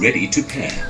ready to pair.